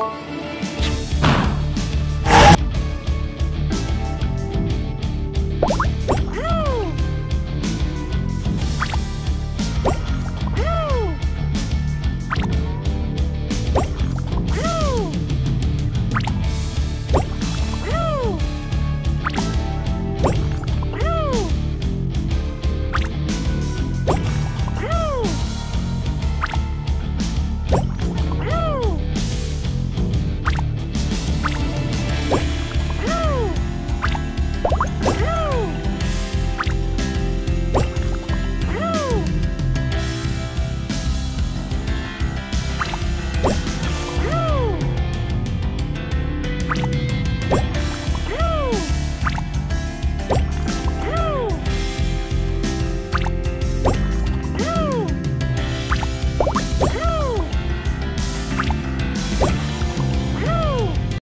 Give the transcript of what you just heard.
아